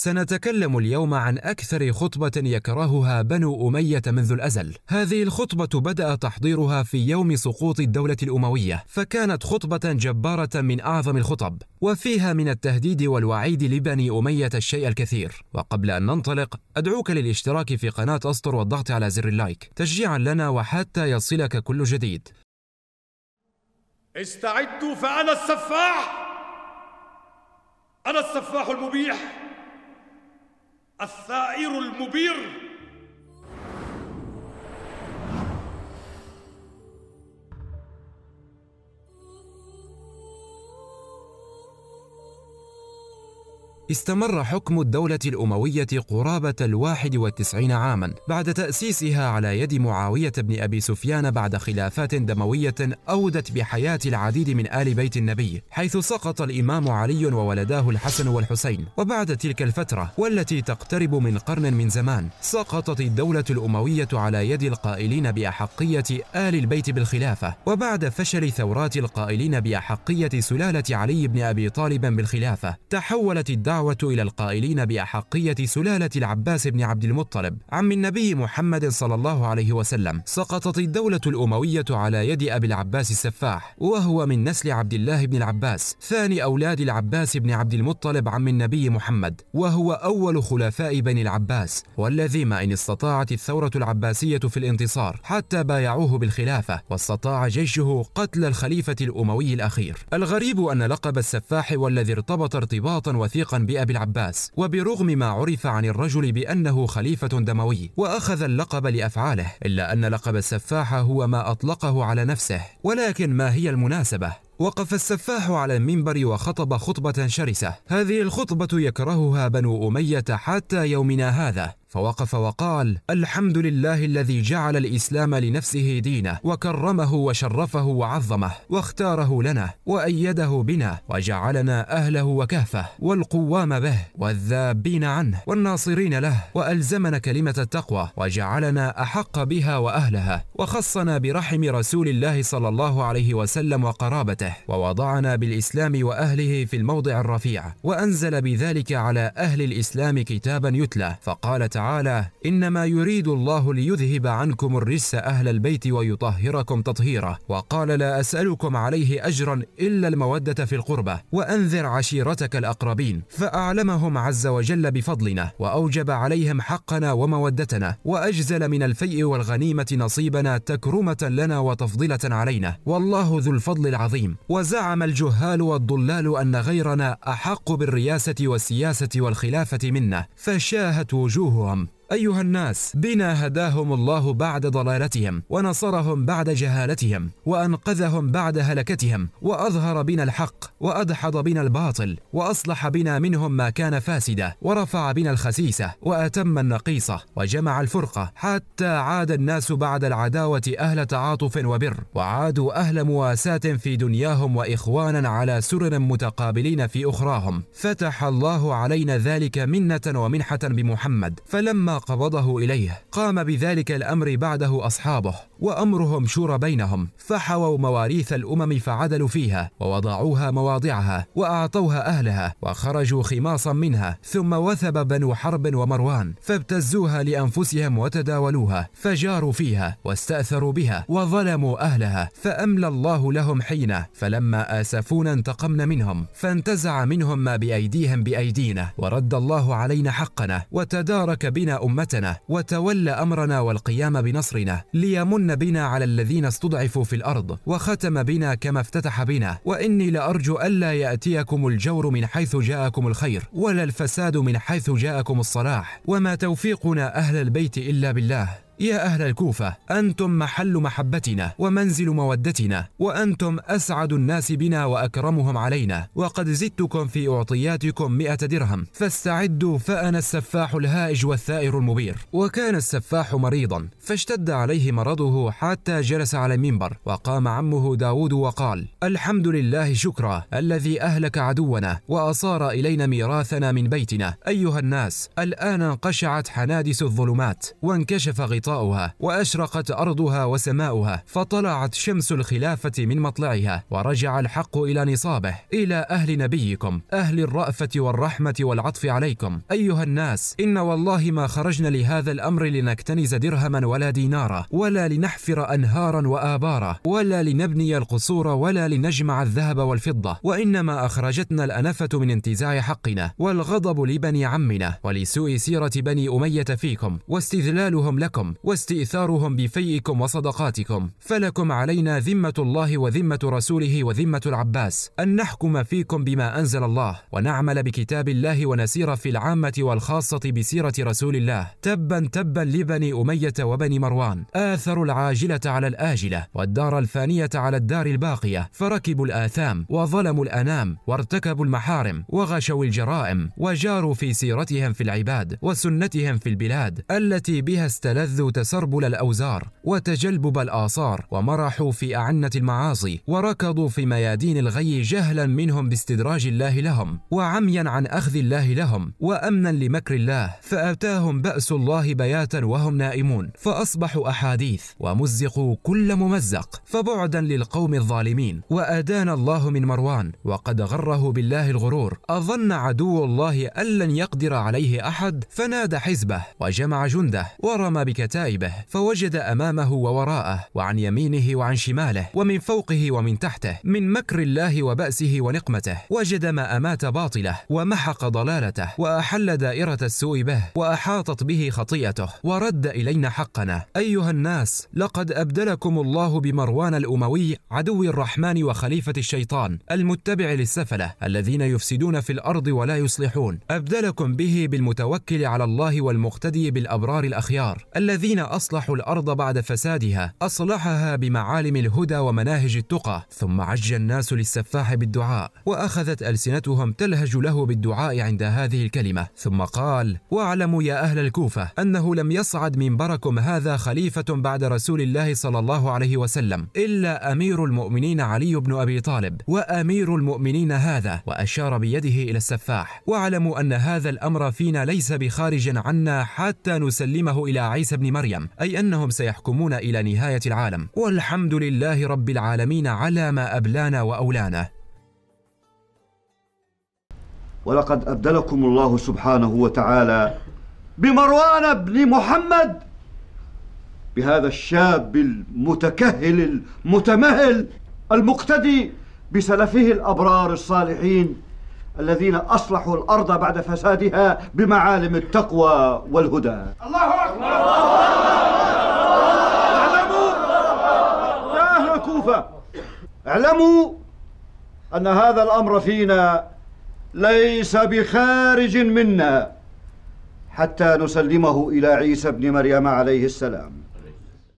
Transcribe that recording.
سنتكلم اليوم عن أكثر خطبة يكرهها بنو أمية منذ الأزل. هذه الخطبة بدأ تحضيرها في يوم سقوط الدولة الأموية فكانت خطبة جبارة من أعظم الخطب وفيها من التهديد والوعيد لبني أمية الشيء الكثير. وقبل أن ننطلق أدعوك للاشتراك في قناة أسطر والضغط على زر اللايك. تشجيعا لنا وحتى يصلك كل جديد. استعدوا فأنا السفاح! أنا السفاح المبيح! الثائر المبير استمر حكم الدولة الأموية قرابة الواحد والتسعين عاما بعد تأسيسها على يد معاوية بن أبي سفيان بعد خلافات دموية أودت بحياة العديد من آل بيت النبي حيث سقط الإمام علي وولداه الحسن والحسين. وبعد تلك الفترة والتي تقترب من قرن من زمان سقطت الدولة الأموية على يد القائلين بأحقية آل البيت بالخلافة. وبعد فشل ثورات القائلين بأحقية سلالة علي بن أبي طالب بالخلافة تحولت الدعوة الدعوة إلى القائلين بأحقية سلالة العباس بن عبد المطلب عم النبي محمد صلى الله عليه وسلم سقطت الدولة الأموية على يد أبي العباس السفاح وهو من نسل عبد الله بن العباس ثاني أولاد العباس بن عبد المطلب عم النبي محمد وهو أول خلفاء بني العباس والذي ما إن استطاعت الثورة العباسية في الانتصار حتى بايعوه بالخلافة واستطاع جيشه قتل الخليفة الأموي الأخير. الغريب أن لقب السفاح والذي ارتبط ارتباطا وثيقا بأبي العباس وبرغم ما عرف عن الرجل بأنه خليفة دموي وأخذ اللقب لأفعاله إلا أن لقب السفاح هو ما أطلقه على نفسه ولكن ما هي المناسبة؟ وقف السفاح على المنبر وخطب خطبة شرسة. هذه الخطبة يكرهها بنو أمية حتى يومنا هذا. فوقف وقال الحمد لله الذي جعل الإسلام لنفسه دينه وكرمه وشرفه وعظمه واختاره لنا وأيده بنا وجعلنا أهله وكهفه والقوام به والذابين عنه والناصرين له وألزمنا كلمة التقوى وجعلنا أحق بها وأهلها وخصنا برحم رسول الله صلى الله عليه وسلم وقرابته ووضعنا بالإسلام وأهله في الموضع الرفيع وأنزل بذلك على أهل الإسلام كتابا يتلى فقال تعالى إنما يريد الله ليذهب عنكم الرجس أهل البيت ويطهركم تطهيرا. وقال لا أسألكم عليه أجرا إلا المودة في القربة وأنذر عشيرتك الأقربين. فأعلمهم عز وجل بفضلنا وأوجب عليهم حقنا ومودتنا وأجزل من الفيء والغنيمة نصيبنا تكرمة لنا وتفضلة علينا. والله ذو الفضل العظيم. وزعم الجهال والضلال أن غيرنا أحق بالرياسة والسياسة والخلافة منا. فشاهت um, أيها الناس بنا هداهم الله بعد ضلالتهم ونصرهم بعد جهالتهم وأنقذهم بعد هلكتهم وأظهر بنا الحق وأدحض بنا الباطل وأصلح بنا منهم ما كان فاسدا ورفع بنا الخسيسة وأتم النقيصة وجمع الفرقة حتى عاد الناس بعد العداوة أهل تعاطف وبر وعادوا أهل مواساة في دنياهم وإخوانا على سرر متقابلين في أخراهم. فتح الله علينا ذلك منة ومنحة بمحمد. فلما قبضه إليه. قام بذلك الأمر بعده أصحابه وأمرهم شور بينهم فحووا مواريث الأمم فعدلوا فيها ووضعوها مواضعها وأعطوها أهلها وخرجوا خماصا منها ثم وثب بنو حرب ومروان فابتزوها لأنفسهم وتداولوها فجاروا فيها واستأثروا بها وظلموا أهلها فأملى الله لهم حينه فلما آسفونا انتقمنا منهم فانتزع منهم ما بأيديهم بأيدينا ورد الله علينا حقنا وتدارك بنا أمتنا وتولى أمرنا والقيام بنصرنا ليمن بنا على الذين استضعفوا في الأرض وختم بنا كما افتتح بنا. وإني لأرجو ألا يأتيكم الجور من حيث جاءكم الخير ولا الفساد من حيث جاءكم الصلاح. وما توفيقنا أهل البيت إلا بالله. يا أهل الكوفة أنتم محل محبتنا ومنزل مودتنا وأنتم أسعد الناس بنا وأكرمهم علينا وقد زدتكم في أعطياتكم مئة درهم فاستعدوا فأنا السفاح الهائج والثائر المبير. وكان السفاح مريضا فاشتد عليه مرضه حتى جلس على المنبر وقام عمه داود وقال الحمد لله شكرا الذي أهلك عدونا وأصار إلينا ميراثنا من بيتنا. أيها الناس الآن انقشعت حنادس الظلمات وانكشف غطاء غطاؤها وأشرقت أرضها وسماؤها فطلعت شمس الخلافة من مطلعها ورجع الحق إلى نصابه إلى أهل نبيكم أهل الرأفة والرحمة والعطف عليكم. أيها الناس إن والله ما خرجنا لهذا الأمر لنكتنز درهما ولا دينارا ولا لنحفر أنهارا وآبارا ولا لنبني القصور ولا لنجمع الذهب والفضة وإنما أخرجتنا الأنفة من انتزاع حقنا والغضب لبني عمنا ولسوء سيرة بني أمية فيكم واستذلالهم لكم. واستئثارهم بفيئكم وصدقاتكم. فلكم علينا ذمة الله وذمة رسوله وذمة العباس. أن نحكم فيكم بما أنزل الله. ونعمل بكتاب الله ونسير في العامة والخاصة بسيرة رسول الله. تبا تبا لبني أمية وبني مروان. آثروا العاجلة على الآجلة. والدار الفانية على الدار الباقية. فركبوا الآثام. وظلموا الأنام. وارتكبوا المحارم. وغشوا الجرائم. وجاروا في سيرتهم في العباد. وسنتهم في البلاد. التي بها استلذوا تسربل الأوزار وتجلبب الآثار ومرحوا في أعنة المعاصي وركضوا في ميادين الغي جهلا منهم باستدراج الله لهم وعميا عن أخذ الله لهم وأمنا لمكر الله فأتاهم بأس الله بياتا وهم نائمون فأصبحوا أحاديث ومزقوا كل ممزق فبعدا للقوم الظالمين وأدان الله من مروان وقد غره بالله الغرور أظن عدو الله أن لن يقدر عليه أحد فنادى حزبه وجمع جنده ورمى بكتائبه فوجد أمامه ووراءه وعن يمينه وعن شماله ومن فوقه ومن تحته من مكر الله وبأسه ونقمته وجد ما أمات باطله ومحق ضلالته وأحل دائرة السوء به وأحاطت به خطيئته ورد إلينا حقنا. أيها الناس لقد أبدلكم الله بمروان الأموي عدو الرحمن وخليفة الشيطان المتبع للسفلة الذين يفسدون في الأرض ولا يصلحون. أبدلكم به بالمتوكل على الله والمقتدي بالأبرار الأخيار الذين أصلحوا الأرض بعد فسادها أصلحها بمعالم الهدى ومناهج التقى ثم عج الناس للسفاح بالدعاء وأخذت ألسنتهم تلهج له بالدعاء عند هذه الكلمة ثم قال واعلموا يا أهل الكوفة أنه لم يصعد منبركم هذا خليفة بعد رسول الله صلى الله عليه وسلم إلا أمير المؤمنين علي بن أبي طالب وأمير المؤمنين هذا وأشار بيده إلى السفاح واعلموا أن هذا الأمر فينا ليس بخارج عنا حتى نسلمه إلى عيسى بن مريم أي أنهم سيحكمون إلى نهاية العالم. والحمد لله رب العالمين على ما أبلانا وأولانا. ولقد أبدلكم الله سبحانه وتعالى بمروان بن محمد بهذا الشاب المتكهل المتمهل المقتدي بسلفه الأبرار الصالحين. الذين أصلحوا الأرض بعد فسادها بمعالم التقوى والهدى. الله أكبر. اعلموا يا أهل الكوفة اعلموا أن هذا الأمر فينا ليس بخارج منا حتى نسلمه إلى عيسى ابن مريم عليه السلام.